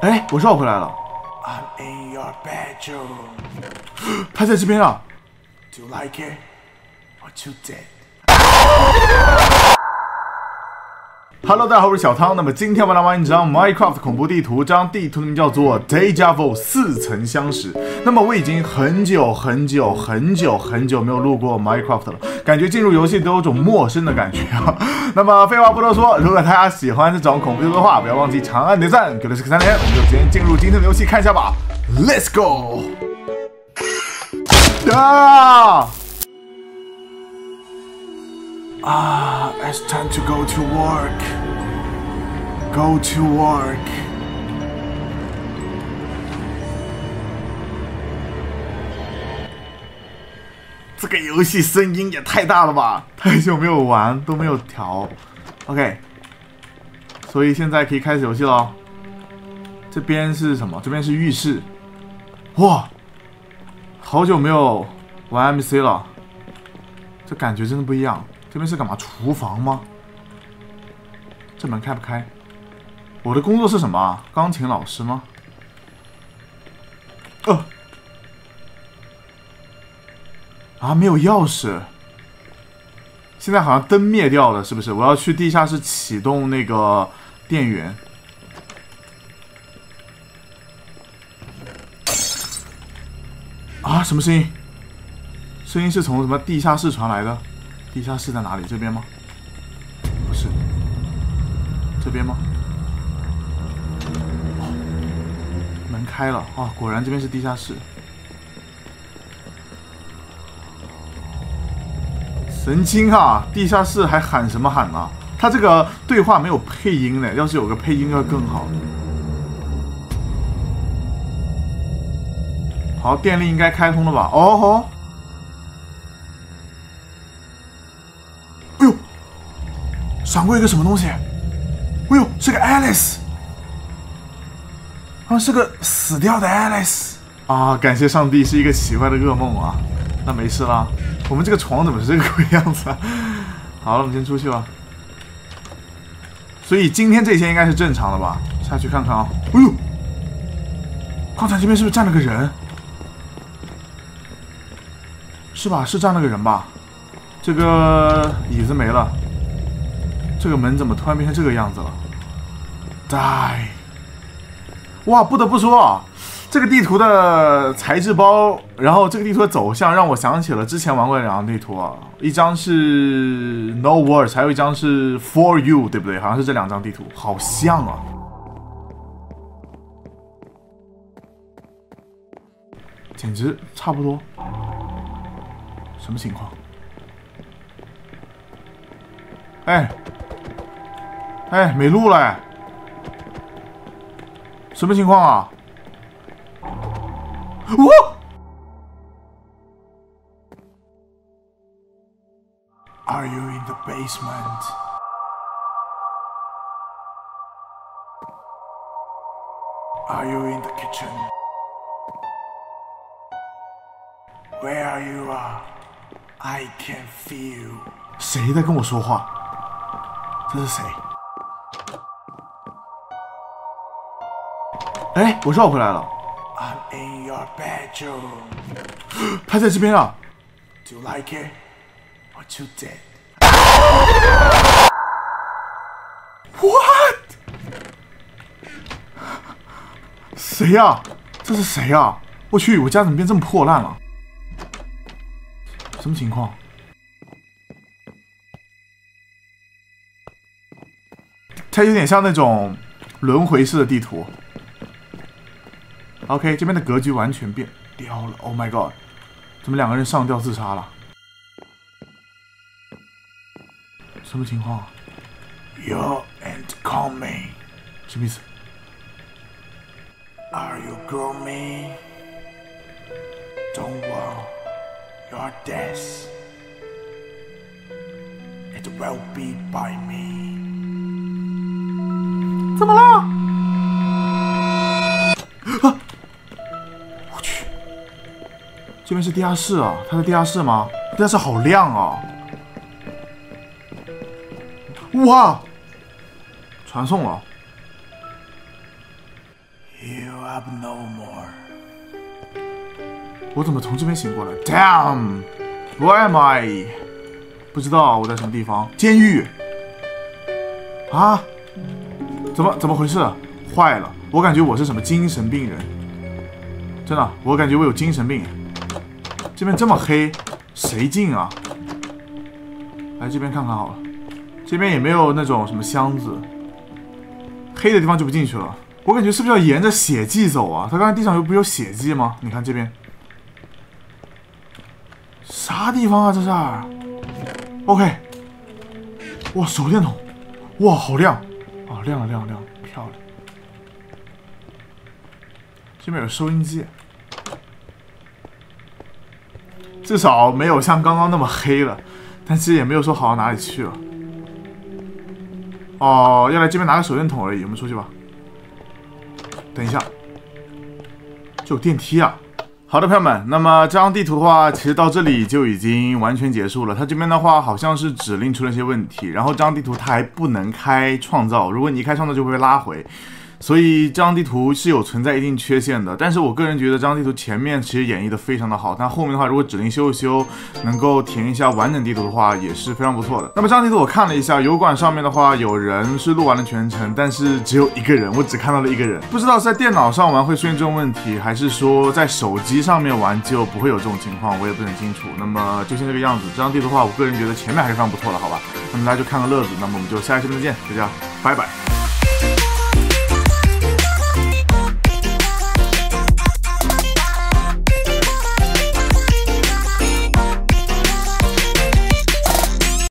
哎，我绕回来了。I'm in your bedroom. 他在这边啊。Do you like it? What you did? Hello，大家好，我是小汤。那么今天我们来玩一张 Minecraft 恐怖地图，这张地图的名叫做 Deja Vu 似曾相识。那么我已经很久很久很久很久没有录过 Minecraft 了，感觉进入游戏都有种陌生的感觉啊。那么废话不多说，如果大家喜欢这种恐怖地图的话，不要忘记长按点赞，给的是个三连。我们就直接进入今天的游戏看一下吧，Let's go！啊！Ah, it's time to go to work. Go to work. 这个游戏声音也太大了吧！太久没有玩，都没有调。OK，所以现在可以开始游戏了。这边是什么？这边是浴室。哇，好久没有玩 MC 了，这感觉真的不一样。这边是干嘛？厨房吗？这门开不开？我的工作是什么？钢琴老师吗？呃。啊，没有钥匙。现在好像灯灭掉了，是不是？我要去地下室启动那个电源。啊，什么声音？声音是从什么地下室传来的？地下室在哪里？这边吗？不是，这边吗？哦，门开了啊！果然这边是地下室。神经啊！地下室还喊什么喊啊？他这个对话没有配音呢，要是有个配音要更好。好，电力应该开通了吧？哦吼！闪过一个什么东西？哎呦，是个 Alice 啊，是个死掉的 Alice 啊！感谢上帝，是一个奇怪的噩梦啊。那没事啦。我们这个床怎么是这个鬼样子啊？好了，我们先出去吧。所以今天这些应该是正常的吧？下去看看啊。哎呦，刚才这边是不是站了个人？是吧？是站了个人吧？这个椅子没了，这个门怎么突然变成这个样子了？die！哇，不得不说啊。这个地图的材质包，然后这个地图的走向让我想起了之前玩过的两张地图啊，一张是 No Words，还有一张是 For You，对不对？好像是这两张地图，好像啊。简直差不多。什么情况？哎，哎，没路了，哎什么情况啊？我 Are you in the basement? Are you in the kitchen? Where are you? I can feel. 谁在跟我说话？这是谁？哎，我绕回来了。I'm in your bedroom. 他在这边啊！Do you like it? What you did? What？谁呀、这是谁呀、我去，我家怎么变这么破烂了？什么情况？它有点像那种轮回式的地图。OK，这边的格局完全变掉了。Oh my god！怎么两个人上吊自杀了？什么情况？You ain't call me. 什么意思？Are you grow me? Don't worry, your death. It will be by me. 怎么了？这边是地下室啊，他在地下室吗？地下室好亮啊！哇，传送了。You have no more. 我怎么从这边醒过来？Damn，Where am I？不知道我在什么地方。监狱。啊？怎么怎么回事？坏了，我感觉我是什么精神病人。真的，我感觉我有精神病。这边这么黑，谁进啊？来这边看看好了，这边也没有那种什么箱子，黑的地方就不进去了。我感觉是不是要沿着血迹走啊？他刚才地上又不有血迹吗？你看这边，啥地方啊？这是？OK，哇，手电筒，哇，好亮啊！亮了，亮了，亮了，漂亮。这边有收音机。至少没有像刚刚那么黑了，但其实也没有说好到哪里去了。哦，要来这边拿个手电筒而已，我们出去吧。等一下，这有电梯啊！好的，朋友们，那么这张地图的话，其实到这里就已经完全结束了。它这边的话好像是指令出了一些问题，然后这张地图它还不能开创造，如果你一开创造就会被拉回。所以这张地图是有存在一定缺陷的，但是我个人觉得这张地图前面其实演绎的非常的好，但后面的话如果指令修一修，能够填一下完整地图的话也是非常不错的。那么这张地图我看了一下，油管上面的话有人是录完了全程，但是只有一个人，我只看到了一个人，不知道是在电脑上玩会出现这种问题，还是说在手机上面玩就不会有这种情况，我也不很清楚。那么就先这个样子，这张地图的话，我个人觉得前面还是非常不错的，好吧？那么大家就看个乐子，那么我们就下一期再见，就这样，拜拜。